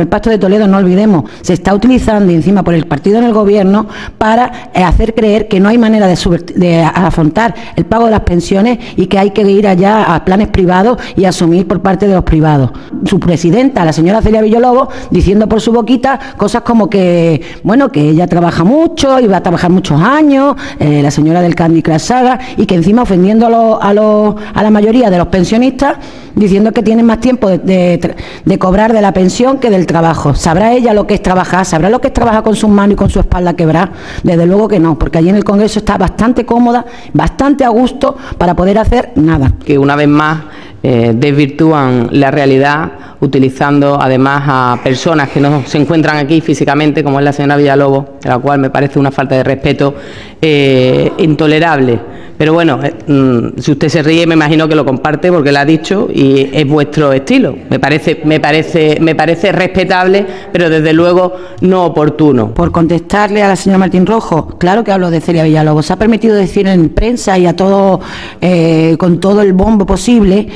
El Pacto de Toledo, no olvidemos, se está utilizando encima por el partido en el gobierno para eh, hacer creer que no hay manera de, afrontar el pago de las pensiones y que hay que ir allá a planes privados y asumir por parte de los privados. Su presidenta, la señora Celia Villolobo, diciendo por su boquita cosas como que, bueno, que ella trabaja mucho y va a trabajar muchos años, eh, la señora del Candy Crush Saga, y que encima ofendiendo a, a, la mayoría de los pensionistas, diciendo que tienen más tiempo de, de cobrar de la pensión que del trabajo. ¿Sabrá ella lo que es trabajar? ¿Sabrá lo que es trabajar con sus manos y con su espalda quebrada? Desde luego que no, porque allí en el Congreso está bastante cómoda, bastante a gusto para poder hacer nada. Que una vez más eh, desvirtúan la realidad utilizando además a personas que no se encuentran aquí físicamente, como es la señora Villalobos, de la cual me parece una falta de respeto eh, intolerable. Pero bueno, eh, mm, si usted se ríe, me imagino que lo comparte porque lo ha dicho y es vuestro estilo. Me parece, me parece, me parece respetable, pero desde luego no oportuno. Por contestarle a la señora Martín Rojo, claro que hablo de Celia Villalobos. Se ha permitido decir en prensa y a todo, eh, con todo el bombo posible,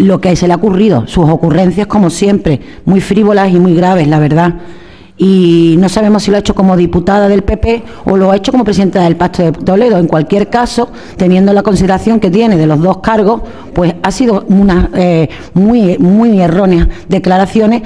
lo que se le ha ocurrido, sus ocurrencias como siempre, muy frívolas y muy graves, la verdad y no sabemos si lo ha hecho como diputada del PP o lo ha hecho como presidenta del Pacto de Toledo. En cualquier caso, teniendo la consideración que tiene de los dos cargos, pues ha sido una eh, muy, muy erróneas declaraciones